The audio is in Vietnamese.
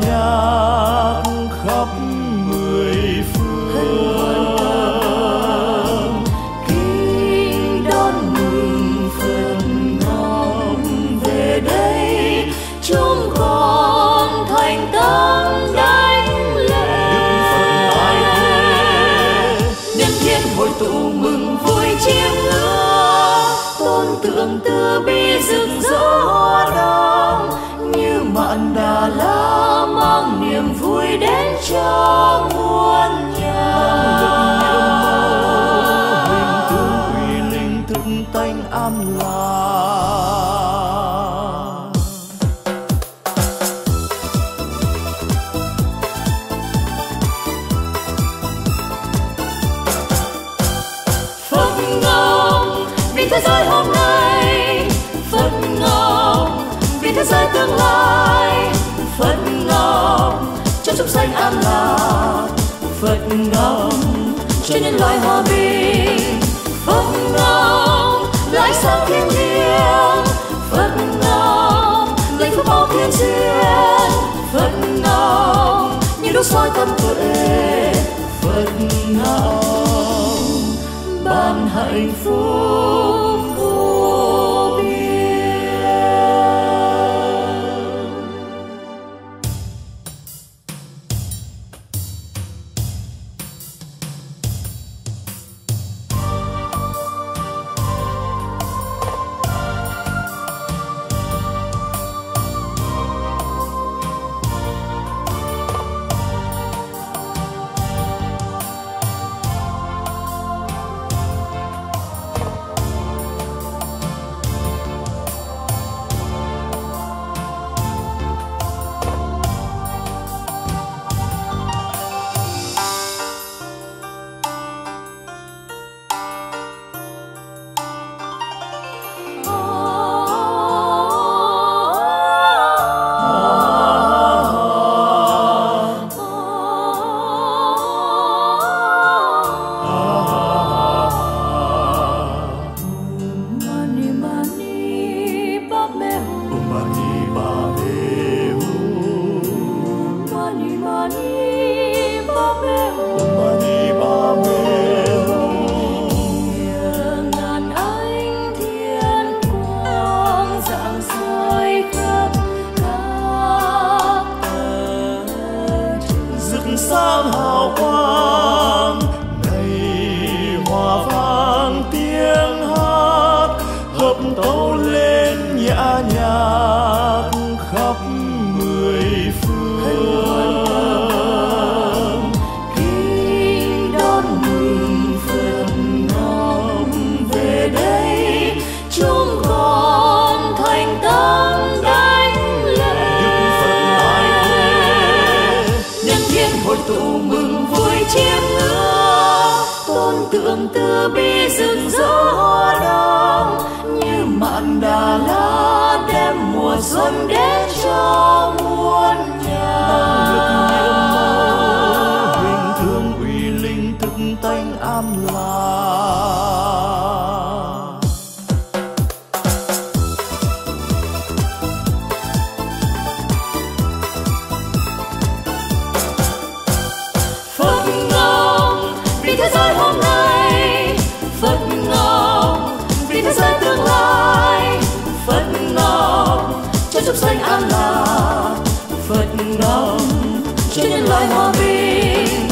nhạc khắp mười phương. Kinh đón mừng phật ngọc về đây, chúng con thành tâm đánh lễ. Nhân thiên hội tụ mừng vui chiêm ngưỡng, tôn tượng từ bi dư cho muôn nhà hình tướng uy linh thức tánh an lạc Phật ngọc vì thế giới hôm nay Phật ngọc vì thế giới tương lai, Phật ngọc cho chúng sanh an lạc. Phật ngóng cho nhân loại hòa bình. Phật ngóng lại ánh sáng thiên liêng. Phật ngóng lấy phước bao thiên duyên Phật ngóng như đốt soi tâm tuệ. Phật ngóng ban hạnh phúc. on tôn tượng từ bi rực rỡ hoa đăng như mạn đà la đem mùa xuân đến cho muôn nhà. Hình thương uy linh thức tánh am lạc là Phật ngọc trên nhân hòa bình